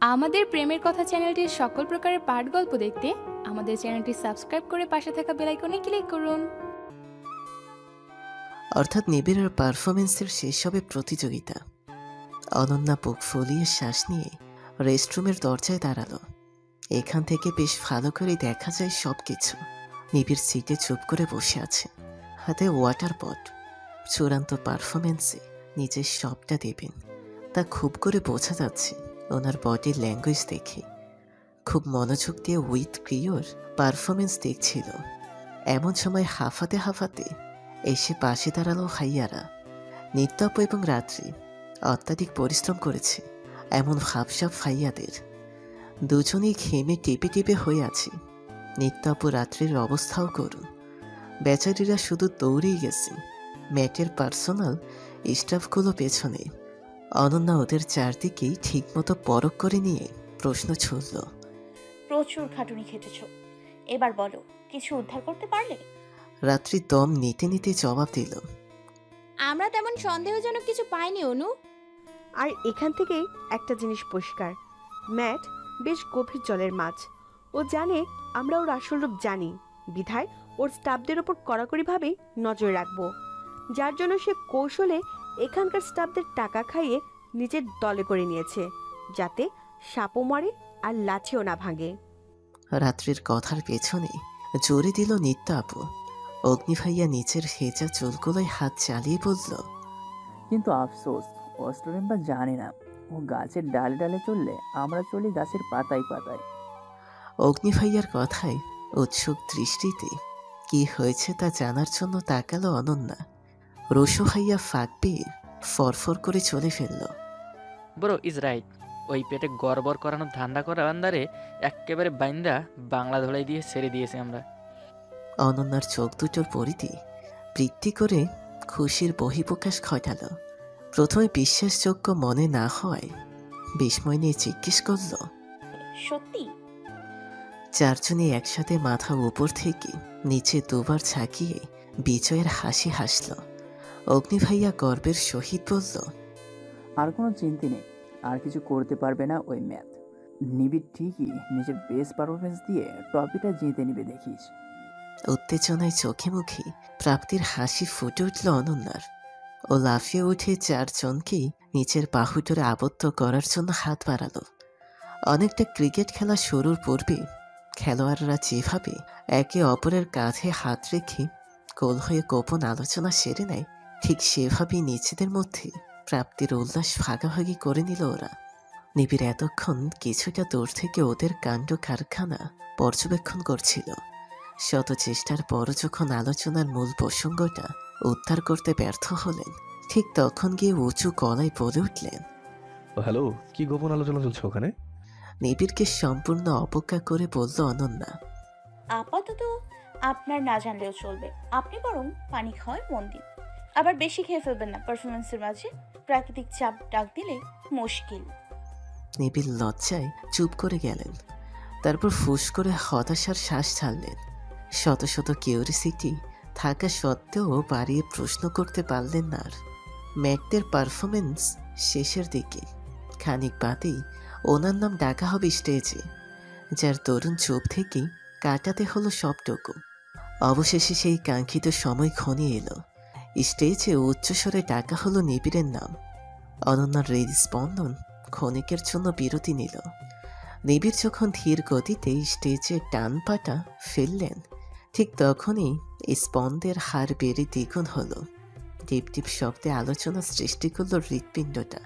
আমাদের প্রেমের কথা চ্যানেলটির সকল প্রকারের পাঠ গল্প দেখতে আমাদের চ্যানেলটি সাবস্ক্রাইব করে পাশে থাকা বেল আইকনে ক্লিক করুন। অর্থাৎ নিবিড়ের পারফরমেন্সের শেষ হবে প্রতিযোগিতা। অনন্যা বুক ফলিয়ে শ্বাস নিয়ে রেস্টরুমের দরজায় দাঁড়াল। এখান থেকে বেশ ভালো করে দেখা যায় সব কিছু নিবিড় সিটে চুপ করে বসে আছে। হাতে ওয়াটার পট। চূড়ান্ত পারফরমেন্সে নিজের সবটা দেবেন। তা খুব করে বোঝা যাচ্ছে। ওনার বডির ল্যাঙ্গুয়েজ দেখে। খুব মনোযোগ দিয়ে উইথ ক্রিয়র পারফরমেন্স দেখছিল। এমন সময় হাফাতে হাফাতে এসে পাশে দাঁড়াল হাইয়ারা। নিত্যাপ এবং রাত্রি অত্যাধিক পরিশ্রম করেছে, এমন ভাবসাব হাইয়াদের দুজনেই ঘেমে টেপে টেপে হয়ে আছে। নিত্যাপ রাত্রির অবস্থাও করুন। বেচারিরা শুধু দৌড়েই গেছে। ম্যাটের পার্সোনাল স্টাফগুলো পেছনে অনন্যা ওদের চারদিকেই ঠিকমতো পরখ করে নিয়ে প্রশ্ন ছুড়ল। প্রচুর খাটুনি খেটেছ। এবার বলো কিছু উদ্ধার করতে পারলে? রাত্রি দম নিতে নিতে জবাব দিল। আমরা তেমন সন্দেহজনক কিছু পাইনি অনু। আর এখান থেকেই একটা জিনিস পরিষ্কার। ম্যাট বেশ গভীর জলের মাছ। ও জানে আমরা ওর আসল রূপ জানি। বিধায় ওর স্টাফদের ওপর কড়াকড়িভাবেই নজর রাখব। যার জন্য সে কৌশলে এখানকার স্টাফদের টাকা খাইয়ে নিজের দলে করে নিয়েছে যাতে সাপও মরে আর লাঠিও না ভাঙে। রাত্রির কথার পেছনে জোরে দিল নিত্য আপু অগ্নিভাইয়া নিচের হেজা চুলগুলোয় হাত চালিয়ে বলল কিন্তু আফসোস অস্ট্রেলিয়ানরা জানে না। ও গাছের ডালে ডালে চললে আমরা চলি গাছের পাতায় পাতায়। অগ্নিভাইয়ার কথায় উৎসুক দৃষ্টিতে কি হয়েছে তা জানার জন্য তাকালো অনন্যা। রসু ভাইয়া ফাঁক পেয়ে ফরফর করে চলে ফেলল। Bro is right. ওই পেটে গড়বড় করানোর ধান্দা করা বান্দারে একেবারে বাইন্দা বাংলা ধরাই দিয়ে ছেড়ে দিয়েছি আমরা। অনন্যার চোখ দুটোর পরিধি বৃত্তি করে খুশির বহিঃপ্রকাশ ঘটালো। প্রথমে বিশ্বাসযোগ্য মনে না হয় বিস্ময় নিয়ে জিজ্ঞেস করল সত্যি? চারজনই একসাথে মাথা উপর থেকে নিচে দুবার ছাকিয়ে বিজয়ের হাসি হাসল। অগ্নিভাইয়া গর্বের সহিত বলল আর কোনো চিন্তি নেই আর কিছু করতে পারবে না ওই ম্যাথ। নিবিড় ঠিকই নিজের বেস্ট পারফরমেন্স দিয়ে ট্রফিটা জিতে নিবে দেখিস। উত্তেজনায় চোখে মুখে প্রাপ্তির হাসি ফুটে উঠল অনন্যার ও লাফিয়ে উঠে চারজনকেই নিচের বাহুটোরে আবদ্ধ করার জন্য হাত বাড়ালো। অনেকটা ক্রিকেট খেলা শুরুর পূর্বে খেলোয়াড়রা যেভাবে একে অপরের কাঁধে হাত রেখে গোল হয়ে গোপন আলোচনা সেরে নেয় ঠিক সেভাবেই নিজেদের মধ্যে প্রাপ্তির উল্লাস ভাগাভাগি করে নিল ওরা। নিবিড় এতক্ষণ কিছুটা দূর থেকে ওদের কাণ্ড কারখানা পর্যবেক্ষণ করছিল। শত চেষ্টার পর যখন আলোচনার মূল প্রসঙ্গটা উদ্ধার করতে ব্যর্থ হলেন ঠিক তখন গিয়ে উঁচু গলায় বলে উঠলেন ও হ্যালো কি গোপন আলোচনা চলছে ওখানে? নিবিড়কে সম্পূর্ণ অবজ্ঞা করে বলল অনন্যা আপাতত আপনার না জানলেও চলবে। আপনি বরং পানি খাওয়ায় মন দিন। আবার বেশি খেয়ে ফেলবেন না পারফরমেন্সের মাঝে। প্রাকৃতিক চাপ ডাক দিলে মুশকিল। নিবিড় লজ্জায় চুপ করে গেলেন। তারপর ফুস করে হতাশার শ্বাস ছাড়লেন। শত শত কিউরিসিটি থাকা সত্ত্বেও বাড়িয়ে প্রশ্ন করতে পারলেন না আর। ম্যাকদের পারফরমেন্স শেষের দিকে। খানিক বাদেই ওনার নাম ডাকা হবে স্টেজে যার তরুণ চোপ থেকেই কাটাতে হলো সবটুকু। অবশেষে সেই কাঙ্ক্ষিত সময় ঘনিয়ে এলো। স্টেজে উচ্চস্বরে ডাকা হলো নিবিড়ের নাম। অনন্যার হৃদ স্পন্দন ক্ষণিকের জন্য বিরতি নিল। নিবিড় যখন ধীর গতিতে স্টেজে টান পাটা ফেললেন, ঠিক তখনই স্পন্দের হার বেড়ে দ্বিগুণ হলো। টিপ টিপ শব্দে আলোচনা সৃষ্টি করল হৃৎপিণ্ডটা।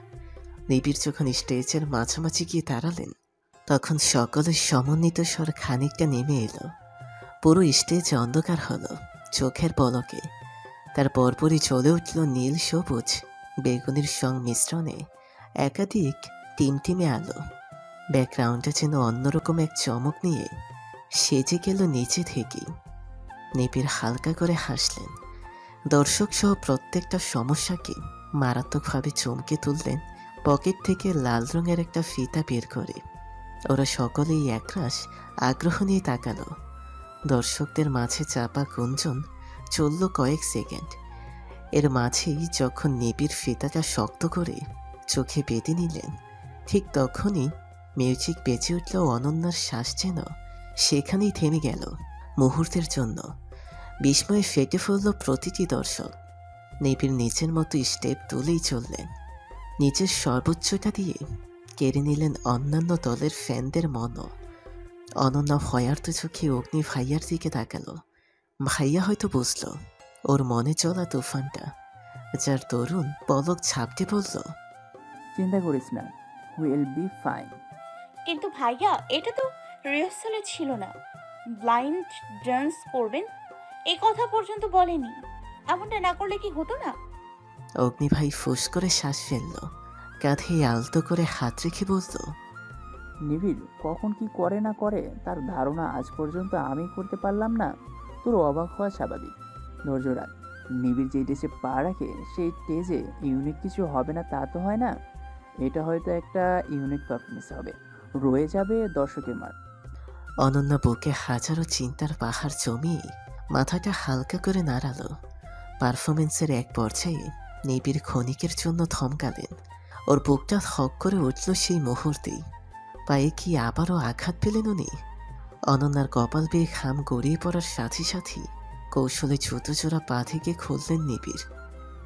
নিবিড় যখন স্টেজের মাঝামাঝি গিয়ে দাঁড়ালেন, তখন সকলের সমন্বিত স্বর খানিকটা নেমে এলো। পুরো স্টেজ অন্ধকার হলো, চোখের পলকে। তার পরপরই চলে উঠল নীল সবুজ বেগুনির সংমিশ্রণে একাধিক টিমটিমে আলো। ব্যাকগ্রাউন্ডটা যেন অন্যরকম এক চমক নিয়ে সেজে গেল নিচে থেকেই নিবিড় হালকা করে হাসলেন। দর্শক সহ প্রত্যেকটা সমস্যাকে মারাত্মকভাবে চমকে তুললেন পকেট থেকে লাল রঙের একটা ফিতা বের করে। ওরা সকলেই একরাশ আগ্রহ নিয়ে তাকালো। দর্শকদের মাঝে চাপা গুঞ্জন চলল কয়েক সেকেন্ড। এর মাঝেই যখন নিবিড় ফিতাটা শক্ত করে চোখে বেঁধে নিলেন, ঠিক তখনই মিউজিক বেঁচে উঠল অনন্যার শ্বাস যেন সেখানেই থেমে গেল মুহূর্তের জন্য। বিস্ময়ে ফেটে পড়ল প্রতিটি দর্শক। নেপির নিজের মতো স্টেপ তুলেই চললেন। নিজের সর্বোচ্চটা দিয়ে কেড়ে নিলেন অন্যান্য দলের ফ্যানদের মনও। অনন্যা ভয়ার্ত চোখে অগ্নি ভাইয়ার দিকে তাকালো। ভাইয়া হয়তো বুঝলো। ওর মনে চলা তুফানটা যার তরুণ পলক ছাপতে বলল চিন্তা করিস না উইল বি ফাইন কিন্তু ভাইয়া এটা তো রিহার্সালে ছিল না। ব্লাইন্ড ডান্স করবেন? এই কথা পর্যন্ত বলেনি। এমনটা না করলে কি হতো না? অগ্নি ভাই ফুস করে শ্বাস ফেলল কাঁধে আলতো করে হাত রেখে বলল নিবিড় কখন কি করে না করে তার ধারণা আজ পর্যন্ত আমি করতে পারলাম না। তোর অবাক হওয়া স্বাভাবিক। রাখ নিবিড় যে টেজে পা রাখে, সেই টেজে ইউনিক কিছু হবে না, তা তো হয় না। এটা হয়তো একটা ইউনিক পারফরমেন্স হবে। রয়ে যাবে দর্শকের মার। অনন্যা বুকে হাজারো চিন্তার পাহাড় জমিয়ে মাথাটা হালকা করে নাড়ালো। পারফরমেন্সের এক পর্যায়ে নিবিড় ক্ষণিকের জন্য থমকালেন ওর বুকটা হক করে উঠল সেই মুহূর্তেই। পায়ে কি আবারও আঘাত পেলেন উনি? অনন্যার কপাল বেয়ে খাম গড়িয়ে পড়ার সাথে সাথে কৌশলে জুতো জোড়া পা থেকে খুললেন নিবিড়।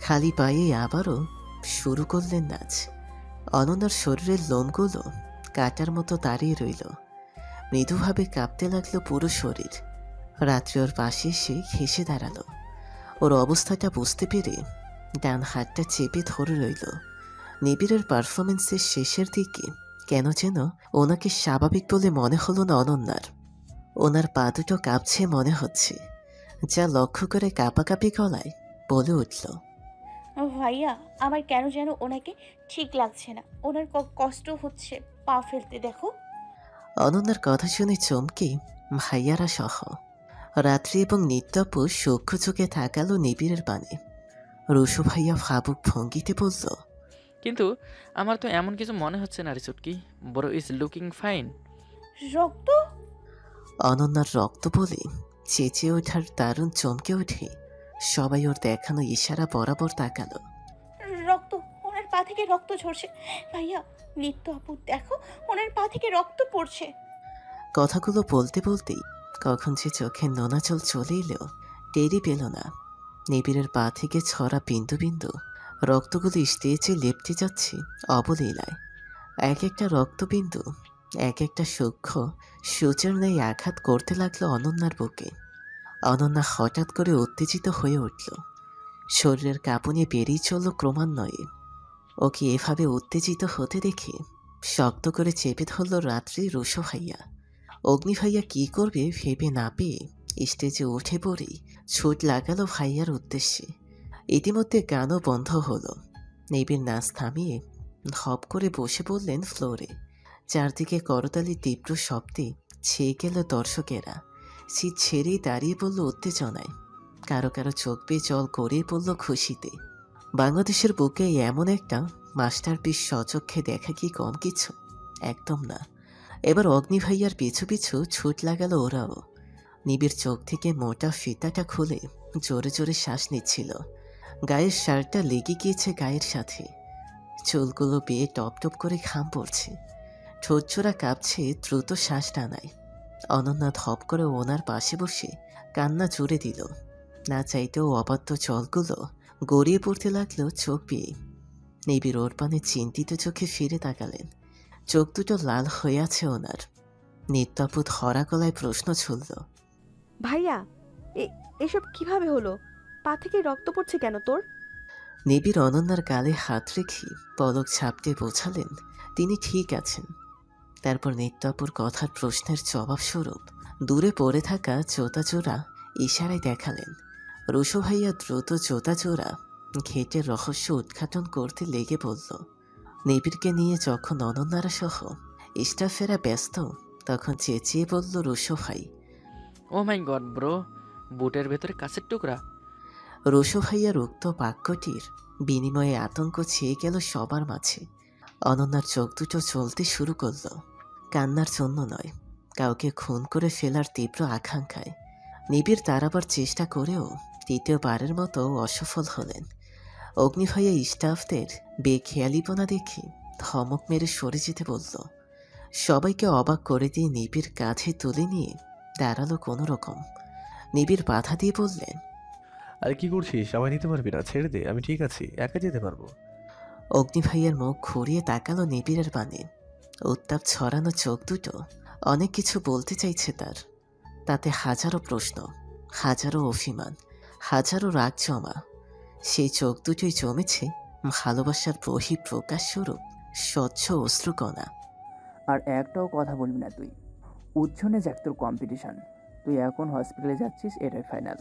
খালি পায়ে আবারও শুরু করলেন নাচ। অনন্যার শরীরের লোমগুলো কাটার মতো দাঁড়িয়ে রইল। মৃদুভাবে কাঁপতে লাগল পুরো শরীর। রাত্রি ওর পাশে এসে ঘেসে দাঁড়াল। ওর অবস্থাটা বুঝতে পেরে ডান হাতটা চেপে ধরে রইল। নিবিড়ের পারফরমেন্সের শেষের দিকে কেন যেন ওনাকে স্বাভাবিক বলে মনে হলো না অনন্যার। ওনার পা দুটো কাঁপছে মনে হচ্ছে। যা লক্ষ্য করে কাঁপাকাঁপি গলায় বলে উঠল ভাইয়া আমার কেন যেন ওনাকে ঠিক লাগছে না। ওনার ক- কষ্ট হচ্ছে পা ফেলতে দেখো। অনন্যার কথা শুনে চমকে ভাইয়ারা সহ। রাত্রি এবং নিত্যাপু সূক্ষ্ম চোখে থাকালো নিবিড়ের পানে রুশু ভাইয়া ভাবুক ভঙ্গিতে বলল কিন্তু আমার তো এমন কিছু মনে হচ্ছে না রে চুটকি বড় ইজ লুকিং ফাইন। রক্ত? অনন্যার রক্ত বলে চেঁচে ওঠার দারুণ চমকে ওঠে। সবাই ওর দেখানো ইশারা বরাবর তাকালো। রক্ত ওনার পা থেকে রক্ত ঝরছে। ভাইয়া নিত্য আপু দেখো ওনার পা থেকে রক্ত পড়ছে। কথাগুলো বলতে বলতেই কখন যে চোখে নোনাচল চলে এলেও টেরি পেল না। নিবিড়ের পা থেকে ছড়া বিন্দু বিন্দু রক্তগুলো স্টেজে লেপটে যাচ্ছে অবলীলায়। এক একটা রক্তবিন্দু এক একটা সূক্ষ্ম সূচের আঘাত করতে লাগল অনন্যার বুকে। অনন্যা হঠাৎ করে উত্তেজিত হয়ে উঠল। শরীরের কাঁপুনি বেরিয়ে চলল ক্রমান্বয়ে। ওকে এভাবে উত্তেজিত হতে দেখে শক্ত করে চেপে ধরল রাত্রি রুশো ভাইয়া। অগ্নি ভাইয়া কি করবে ভেবে না পেয়ে স্টেজে উঠে পড়েই ছুট লাগালো ভাইয়ার উদ্দেশ্যে। ইতিমধ্যে গানও বন্ধ হলো। নিবিড় নাচ থামিয়ে ধপ করে বসে পড়লেন ফ্লোরে। চারদিকে করতালি তীব্র শব্দে ছেয়ে গেল দর্শকেরা। শীত ছেড়েই দাঁড়িয়ে পড়ল উত্তেজনায়। কারও কারও চোখ বেয়ে জল গড়িয়ে পড়ল খুশিতে। বাংলাদেশের বুকে এমন একটা মাস্টারপিস সচক্ষে দেখা কি কম কিছু? একদম না। এবার অগ্নি ভাইয়ার পিছু পিছু ছুট লাগালো ওরাও। নিবিড় চোখ থেকে মোটা ফিতাটা খুলে জোরে জোরে শ্বাস নিচ্ছিল। গায়ের শার্টটা লেগে গিয়েছে গায়ের সাথে। চুলগুলো বেয়ে টপ টপ করে ঘাম পড়ছে। ঠোঁটচোরা কাঁপছে দ্রুত শ্বাস টানায়। অনন্যা ধপ করে ওনার পাশে বসে কান্না জুড়ে দিল। না চাইতেও অবাধ্য জলগুলো গড়িয়ে পড়তে লাগল চোখ বেয়ে নিবিড় ওর পানে চিন্তিত চোখে ফিরে তাকালেন। চোখ দুটো লাল হয়ে আছে ওনার। নিত্যাপু ধরা গলায় প্রশ্ন ছুড়ল ভাইয়া এ- এসব কীভাবে হলো? পা থেকে রক্ত পড়ছে কেন তোর? নিবিড় অনন্যার গালে হাত রেখে পলক ছাপতে বোঝালেন তিনি ঠিক আছেন। তারপর নিত্যাপুর কথার প্রশ্নের জবাব স্বরূপ দূরে পড়ে থাকা জোড়া ইশারায় দেখালেন। রুশো ভাইয়া দ্রুত জোড়া ঘেটের রহস্য উদ্ঘাটন করতে লেগে পড়ল নিবিড়কে নিয়ে যখন অনন্যারা সহ স্টাফেরা ব্যস্ত তখন চেঁচিয়ে বলল রুশো ভাই ও মাই গড ব্রো বুটের ভেতরে কাছের টুকরা? রসু ভাইয়ার উক্ত বাক্যটির বিনিময়ে আতঙ্ক ছেয়ে গেল সবার মাঝে। অনন্যার চোখ দুটো চলতে শুরু করল। কান্নার জন্য নয় কাউকে খুন করে ফেলার তীব্র আকাঙ্ক্ষায়। নিবিড় তাড়াবার চেষ্টা করেও তৃতীয়বারের মতো অসফল হলেন। অগ্নি ভাইয়া স্টাফদের বেখেয়ালিপনা দেখে ধমক মেরে সরে যেতে বলল সবাইকে অবাক করে দিয়ে নিবিড় কাঁধে তুলে নিয়ে দাঁড়াল কোনো রকম। নিবিড় বাধা দিয়ে বললেন আর কি করছিস? আমায় নিতে পারবি না ছেড়ে দে আমি ঠিক আছি একা যেতে পারব। অগ্নি ভাইয়ের মুখ ঘুরিয়ে তাকালো নিবিড়ের পানে উত্তাপ ছড়ানো চোখ দুটো অনেক কিছু বলতে চাইছে তার। তাতে হাজারো প্রশ্ন হাজারো অভিমান হাজারো রাগ জমা। সেই চোখ দুটোই জমেছে ভালোবাসার বহি প্রকাশ স্বরূপ স্বচ্ছ অশ্রুকণা। আর একটাও কথা বলবি না তুই। উচ্ছনে যাক তোর কম্পিটিশন তুই এখন হসপিটালে যাচ্ছিস এটাই ফাইনাল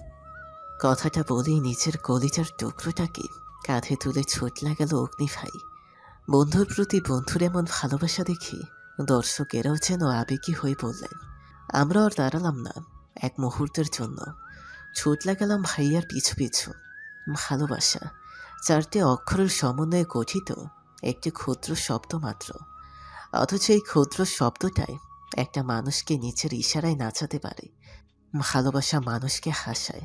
কথাটা বলেই নিজের কলিজার টুকরোটাকে কাঁধে তুলে ছুট লাগালো অগ্নি ভাই বন্ধুর প্রতি বন্ধুর এমন ভালোবাসা দেখে দর্শকেরাও যেন আবেগী হয়ে পড়লেন আমরা আর দাঁড়ালাম না, এক মুহূর্তের জন্য। ছুট লাগালাম ভাইয়ার পিছু পিছু। ভালোবাসা, চারটে অক্ষরের সমন্বয়ে গঠিত, একটি ক্ষুদ্র শব্দ মাত্র। অথচ এই ক্ষুদ্র শব্দটাই একটা মানুষকে নিচের ইশারায় নাচাতে পারে। ভালোবাসা মানুষকে হাসায়।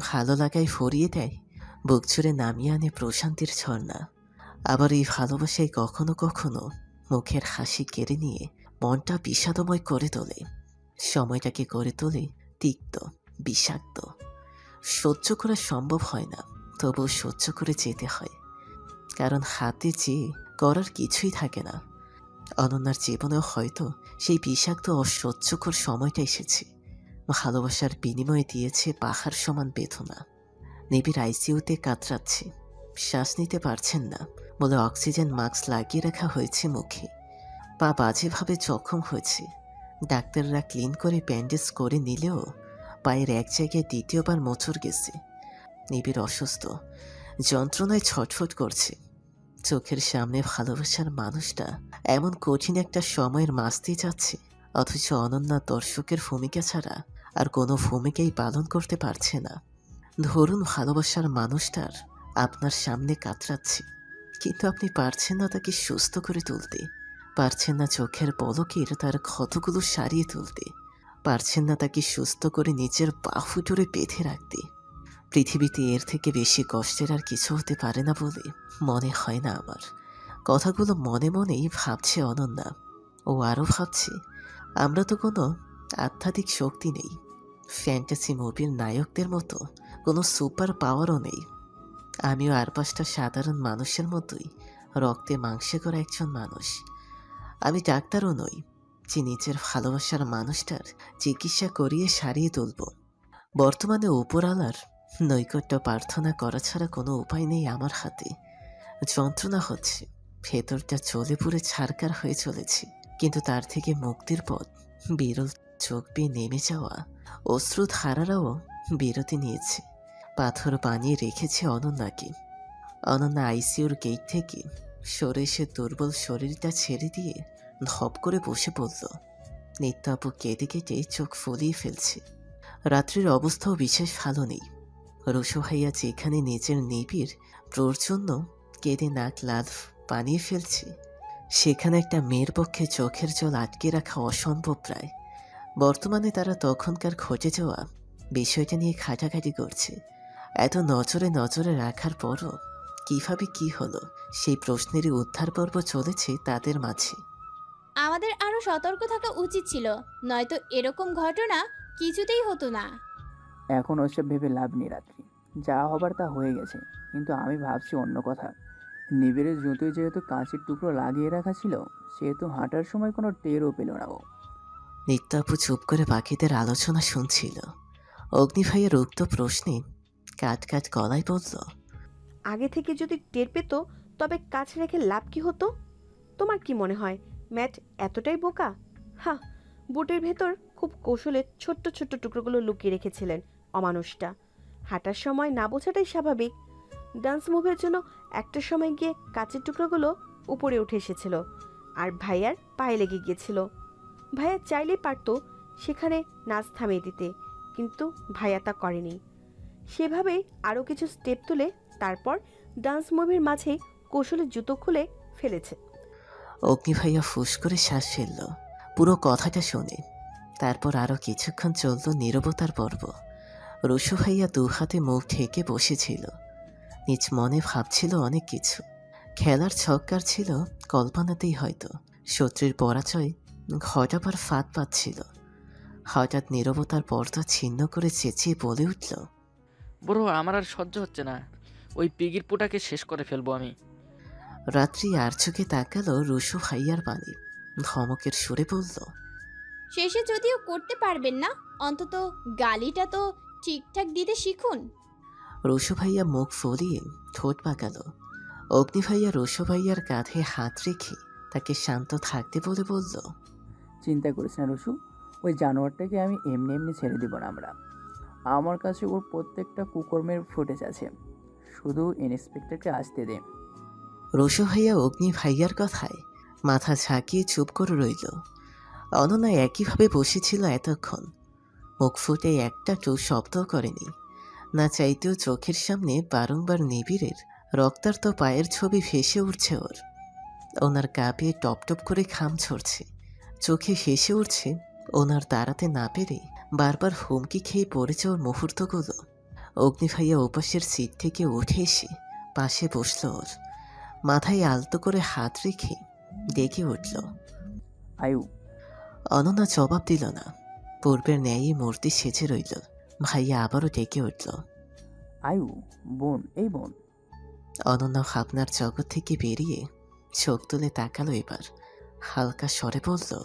ভালো লাগায় ফরিয়ে দেয়, বুক ছুড়ে নামিয়ে আনে প্রশান্তির ঝর্ণা। আবার এই ভালোবাসায় কখনো কখনো মুখের হাসি কেড়ে নিয়ে মনটা বিষাদময় করে তোলে। সময়টাকে করে তোলে তিক্ত, বিষাক্ত। সহ্য করা সম্ভব হয় না, তবুও সহ্য করে যেতে হয়। কারণ হাতে চেয়ে করার কিছুই থাকে না। অনন্যার জীবনেও হয়তো সেই বিষাক্ত, অসহ্যকর সময়টা এসেছে। ভালোবাসার বিনিময়ে দিয়েছে পাহাড় সমান বেদনা। নিবিড় আইসিউতে কাতরাচ্ছে। শ্বাস নিতে পারছেন না। বলে অক্সিজেন মাস্ক লাগিয়ে রাখা হয়েছে মুখে। পা বাজেভাবে জখম হয়েছে। ডাক্তাররা ক্লিন করে ব্যান্ডেজ করে নিলেও পায়ের এক জায়গায় দ্বিতীয়বার মোচড় গেছে। নিবিড় অসুস্থ। যন্ত্রণায় ছটফট করছে। চোখের সামনে ভালোবাসার মানুষটা এমন কঠিন একটা সময়ের মাছ যাচ্ছে, অথচ অনন্যা দর্শকের ভূমিকা ছাড়া আর কোনো ভূমিকাই পালন করতে পারছে না। ধরুন ভালোবাসার মানুষটার আপনার সামনে কাতরাচ্ছে। কিন্তু আপনি পারছেন না তাকে সুস্থ করে তুলতে। পারছেন না চোখের পলকের তার ক্ষতগুলো সারিয়ে তুলতে। পারছেন না তাকে সুস্থ করে নিজের বাহু জোরে বেঁধে রাখতে। পৃথিবীতে এর থেকে বেশি কষ্টের আর কিছু হতে পারে না বলে মনে হয় না আমার। কথাগুলো মনে মনেই ভাবছে অনন্যা। ও আরও ভাবছে, আমরা তো কোনো আধ্যাত্মিক শক্তি নেই। ফ্যান্টাসি মুভির নায়কদের মতো কোনো সুপার পাওয়ারও নেই। আমিও আর পাঁচটা সাধারণ মানুষের মতোই, রক্তে মাংসে করা একজন মানুষ। আমি ডাক্তারও নই, যে নিজের ভালোবাসার মানুষটার চিকিৎসা করিয়ে সারিয়ে তুলব। বর্তমানে উপরালার নৈকট্য প্রার্থনা করা ছাড়া কোনো উপায় নেই আমার হাতে। যন্ত্রণা হচ্ছে, ভেতরটা চলে পুরে ছারকার হয়ে চলেছে। কিন্তু তার থেকে মুক্তির পথ, বিরল চোখ বেয়ে নেমে যাওয়া অশ্রু ধারারাও বিরতি নিয়েছে। পাথর বানিয়ে রেখেছে অনন্যাকে। অনন্যা আইসিউর গেট থেকে সরে এসে দুর্বল শরীরটা ছেড়ে দিয়ে ধপ করে বসে পড়ল। নিত্য আপু কেঁদে কেটে চোখ ফুলিয়ে ফেলছে। রাত্রির অবস্থাও বিশেষ ভালো নেই। রসু ভাইয়া যেখানে নিজের নিবিড় প্রোর জন্য কেঁদে নাক লাল বানিয়ে ফেলছে, সেখানে একটা মেয়ের পক্ষে চোখের জল আটকে রাখা অসম্ভব প্রায়। বর্তমানে তারা তখনকার ঘটে যাওয়া বিষয়টা নিয়ে খাটাখাটি করছে। এত নজরে নজরে রাখার পরও কীভাবে কি হলো সেই প্রশ্নেরই উদ্ধার পর্ব চলেছে তাদের মাঝে। আমাদের আরও সতর্ক থাকা উচিত ছিল নয়তো এরকম ঘটনা কিছুতেই হতো না। এখন ওসব ভেবে লাভ নেই রাত্রি। যা হবার তা হয়ে গেছে কিন্তু আমি ভাবছি অন্য কথা। নিবিড়ের জুতোয় যেহেতু কাঁচের টুকরো লাগিয়ে রাখা ছিল সেহেতু হাঁটার সময় কোনো টেরও পেল না ও। নিত্যাপু চুপ করে বাকিদের আলোচনা শুনছিল। অগ্নিভাইয়ের উক্ত প্রশ্নে কাট কাট গলায় বলল আগে থেকে যদি টের পেত, তবে কাছে রেখে লাভ কি হতো? তোমার কি মনে হয়, ম্যাট এতটাই বোকা? হা বুটের ভেতর খুব কৌশলে ছোট্ট ছোট্ট টুকরোগুলো লুকিয়ে রেখেছিলেন অমানুষটা। হাঁটার সময় না বোঝাটাই স্বাভাবিক। ডান্স মুভের জন্য একটা সময় গিয়ে কাচের টুকরোগুলো উপরে উঠে এসেছিল, আর ভাইয়ার পায়ে লেগে গিয়েছিল। ভাইয়া চাইলেই পারতো সেখানে নাচ থামিয়ে দিতে, কিন্তু ভাইয়া তা করেনি। সেভাবেই আরও কিছু স্টেপ তুলে তারপর ডান্স মুভির মাঝে কৌশলে জুতো খুলে ফেলেছে। অগ্নিভাইয়া ফুস করে শ্বাস ফেলল। পুরো কথাটা শোনে। তারপর আরও কিছুক্ষণ চলল নীরবতার পর্ব। রসু ভাইয়া দু হাতে মুখ ঢেকে বসেছিল। নিজ মনে ভাবছিল অনেক কিছু। খেলার ছক্কার ছিল কল্পনাতেই হয়তো। শত্রুর পরাজয় ঘটাবার ফাঁদ পাচ্ছিল। হঠাৎ নীরবতার পর্দা ছিন্ন করে চেঁচিয়ে বলে উঠল ব্রো আমার আর সহ্য হচ্ছে না। ওই পিগির পুটাকে শেষ করে ফেলব আমি। রাত্রি আর চোখে তাকালো রুশু ভাইয়ার পানি। ধমকের সুরে বলল শেষে যদিও করতে পারবেন না অন্তত গালিটা তো ঠিকঠাক দিতে শিখুন। রসু ভাইয়া মুখ ফলিয়ে ঠোঁট পাকালো। অগ্নি ভাইয়া রসু ভাইয়ার কাঁধে হাত রেখে তাকে শান্ত থাকতে বলে বলল চিন্তা করিস না রসু ওই জানোয়ারটাকে আমি এমনি এমনি ছেড়ে দিব না আমরা। আমার কাছে ওর প্রত্যেকটা কুকর্মের ফুটেজ আছে। শুধু ইন্সপেক্টরকে আসতে দে। রসু ভাইয়া অগ্নি ভাইয়ার কথায় মাথা ঝাঁকিয়ে চুপ করে রইল। অনন্যা একইভাবে বসেছিল এতক্ষণ। মুখ ফুটে একটা টু শব্দও করেনি। না চাইতেও চোখের সামনে বারংবার নিবিড়ের রক্তার্ত পায়ের ছবি ভেসে উঠছে ওর। ওনার কাপে টপ টপ করে খাম ছড়ছে চোখে ভেসে উঠছে, ওনার দাঁড়াতে না পেরে বারবার হুমকি খেয়ে পড়েছে ওর মুহূর্তগুলো অগ্নি ভাইয়া ওপাশের সিট থেকে উঠে এসে পাশে বসল ওর। মাথায় আলতো করে হাত রেখে ডেকে উঠল। আয়ু। অনন্যা জবাব দিল না। পূর্বের ন্যায়ই মূর্তি সেজে রইল। ভাইয়া আবারও ডেকে উঠল। আয়ু বোন এই বোন। অনন্যা ভাবনার জগৎ থেকে বেরিয়ে চোখ তুলে তাকালো এবার। হালকা স্বরে বলল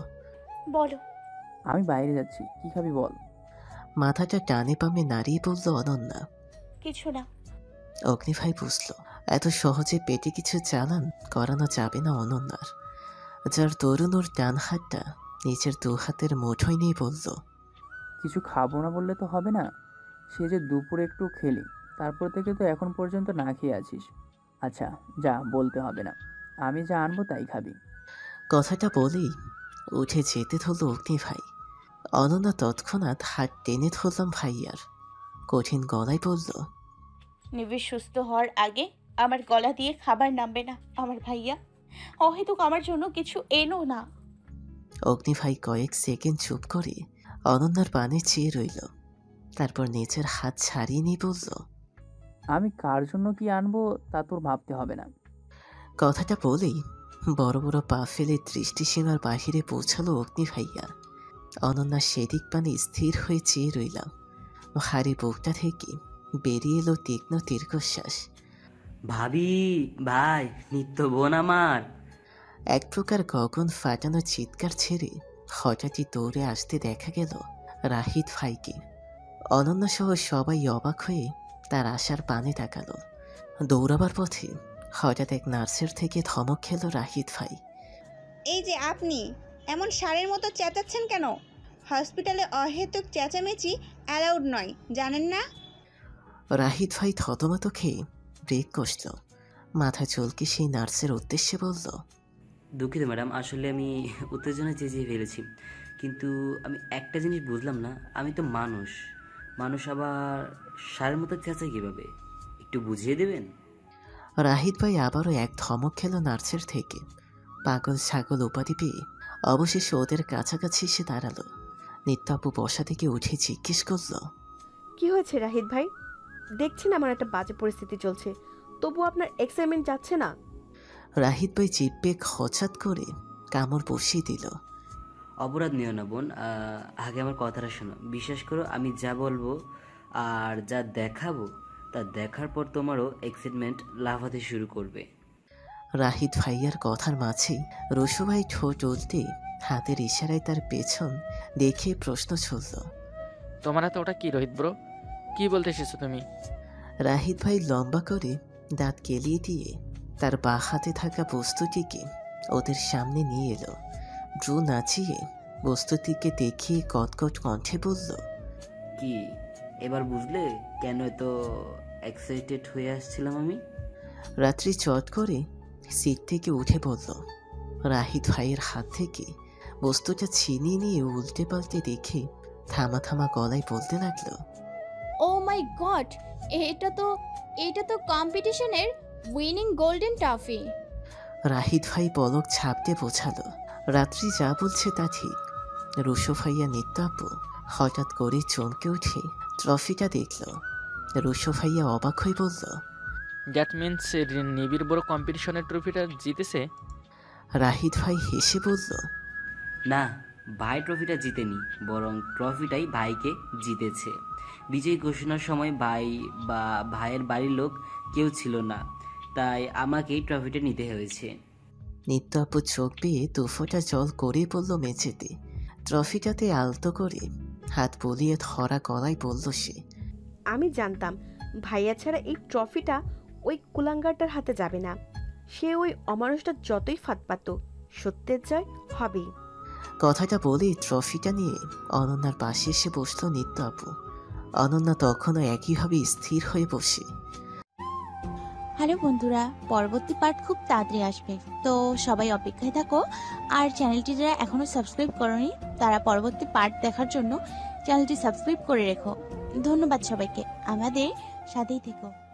বলো। আমি বাইরে যাচ্ছি কি খাবি বল? মাথাটা টানে পামে নাড়িয়ে বলল অনন্যা। কিছু না। অগ্নিভাই বুঝল এত সহজে পেটে কিছু চালান করানো যাবে না অনন্যার। যার তরুণ ওর ডান হাতটা নিজের দু হাতের মুঠোয় নিয়ে বলল কিছু খাব না বললে তো হবে না। সে যে দুপুরে একটু খেলি তারপর থেকে তো এখন পর্যন্ত না খেয়ে আছিস। আচ্ছা যা বলতে হবে না। আমি যা আনব তাই খাবি। কথাটা বলেই উঠে যেতে ধরল অগ্নি ভাই অনন্যা তৎক্ষণাৎ হাত টেনে ধরলাম ভাইয়ার কঠিন গলায় বলল নিবিড় সুস্থ হওয়ার আগে আমার গলা দিয়ে খাবার নামবে না আমার ভাইয়া অহেতুক আমার জন্য কিছু এনো না অগ্নি ভাই কয়েক সেকেন্ড চুপ করে অনন্যার পানে চেয়ে রইল তারপর নিজের হাত ছাড়িয়ে নিয়ে বলল আমি কার জন্য কি আনব তা তোর ভাবতে হবে না কথাটা বলেই বড় বড় পা ফেলে দৃষ্টিসীমার বাহিরে পৌঁছালো অগ্নি ভাইয়া অনন্যা সেদিক পানে স্থির হয়ে চেয়ে রইলাম ভারী বুকটা থেকে বেরিয়ে এলো তীক্ষ্ণ দীর্ঘশ্বাস। ভাবি ভাই নিত্য বোন আমার। এক প্রকার গগন ফাটানো চিৎকার ছেড়ে হঠাৎই দৌড়ে আসতে দেখা গেল রাহিদ ভাইকে। অনন্যা সহ সবাই অবাক হয়ে তার আশার পানে তাকালো। দৌড়াবার পথে হঠাৎ এক নার্সের থেকে ধমক খেল রাহিদ ভাই। এই যে আপনি এমন সারের মতো চেঁচাচ্ছেন কেন? হসপিটালে অহেতুক চেঁচামেচি অ্যালাউড নয় জানেন না? রাহিদ ভাই থতমত খেয়ে ব্রেক কষল। মাথা চলকে সেই নার্সের উদ্দেশ্যে বলল দুঃখিত ম্যাডাম আসলে আমি উত্তেজনা চেঁচিয়ে ফেলেছি। কিন্তু আমি একটা জিনিস বুঝলাম না আমি তো মানুষ। মানুষ আবার সারের মতো চেঁচাই কীভাবে? একটু বুঝিয়ে দেবেন? রাহিদ ভাই আবারও এক ধমক খেল নার্সের থেকে। পাগল ছাগল উপাধি পেয়ে অবশেষে ওদের কাছাকাছি এসে দাঁড়াল। নিত্যাপু বসা থেকে উঠে জিজ্ঞেস করল কি হয়েছে রাহিদ ভাই? দেখছেন আমার একটা বাজে পরিস্থিতি চলছে তবু আপনার এক্সাইটমেন্ট যাচ্ছে না? রাহিদ ভাই জিব্বে খচাত করে কামড় বসিয়ে দিল। অপরাধ নিও না বোন আহ, আগে আমার কথাটা শোনো। বিশ্বাস করো আমি যা বলব আর যা দেখাবো তা দেখার পর তোমারও এক্সাইটমেন্ট লাফাতে শুরু করবে। রাহিদ ভাইয়ার কথার মাঝেই রসু ভাই ঠোঁট উল্টে হাতের ইশারায় তার পেছন দেখে প্রশ্ন ছুড়ল তোমার হাতে ওটা কি রোহিত ব্রো? কি বলতে এসেছ তুমি? রাহিদ ভাই লম্বা করে দাঁত কেলিয়ে দিয়ে তার বা হাতে থাকা বস্তুটিকে ওদের সামনে নিয়ে এলো। ব্রু নাচিয়ে বস্তুটিকে দেখিয়ে কটকট কণ্ঠে বলল কি এবার বুঝলে কেন এত এক্সাইটেড হয়ে আসছিলাম আমি? রাত্রি চট করে সিট থেকে উঠে পড়ল রাহিদ ভাইয়ের হাত থেকে বস্তুটা ছিনিয়ে নিয়ে উল্টে পাল্টে দেখে থামা থামা গলায় বলতে লাগল ও মাই গড এটা তো এটা তো কম্পিটিশনের উইনিং গোল্ডেন ট্রফি রাহিদ ভাই পলক ছাপতে বোঝালো রাত্রি যা বলছে তা ঠিক। রুশো ভাইয়া নিত্যাব্য হঠাৎ করে চমকে উঠে ট্রফিটা দেখল। রুশো ভাইয়া অবাক হয়ে বলল দ্যাট মিনস নিবিড় বড় কম্পিটিশনের ট্রফিটা জিতেছে? রাহিদ ভাই হেসে বলল না ভাই ট্রফিটা জিতেনি বরং ট্রফিটাই ভাইকে জিতেছে। বিজয়ী ঘোষণার সময় ভাই বা ভাইয়ের বাড়ির লোক কেউ ছিল না তাই আমাকেই ট্রফিটা নিতে হয়েছে। নিত্য আপু চোখ বেয়ে দুফোটা জল গড়িয়ে পড়ল মেঝেতে ট্রফিটাতে আলতো করে। হাত বলিয়ে ধরা গলায় বলল সে আমি জানতাম ভাইয়া ছাড়া এই ট্রফিটা ওই কুলাঙ্গারটার হাতে যাবে না। সে ওই অমানুষটা যতই ফাঁদ পাতো সত্যের জয় হবেই। কথাটা বলেই ট্রফিটা নিয়ে অনন্যার পাশে এসে বসল নিত্য আপু অনন্যা তখনও একইভাবে স্থির হয়ে বসে। হ্যালো বন্ধুরা পরবর্তী পার্ট খুব তাড়াতাড়ি আসবে। তো সবাই অপেক্ষায় থাকো আর চ্যানেলটি যারা এখনও সাবস্ক্রাইব করনি তারা পরবর্তী পার্ট দেখার জন্য চ্যানেলটি সাবস্ক্রাইব করে রেখো। ধন্যবাদ সবাইকে। আমাদের সাথেই থেকো।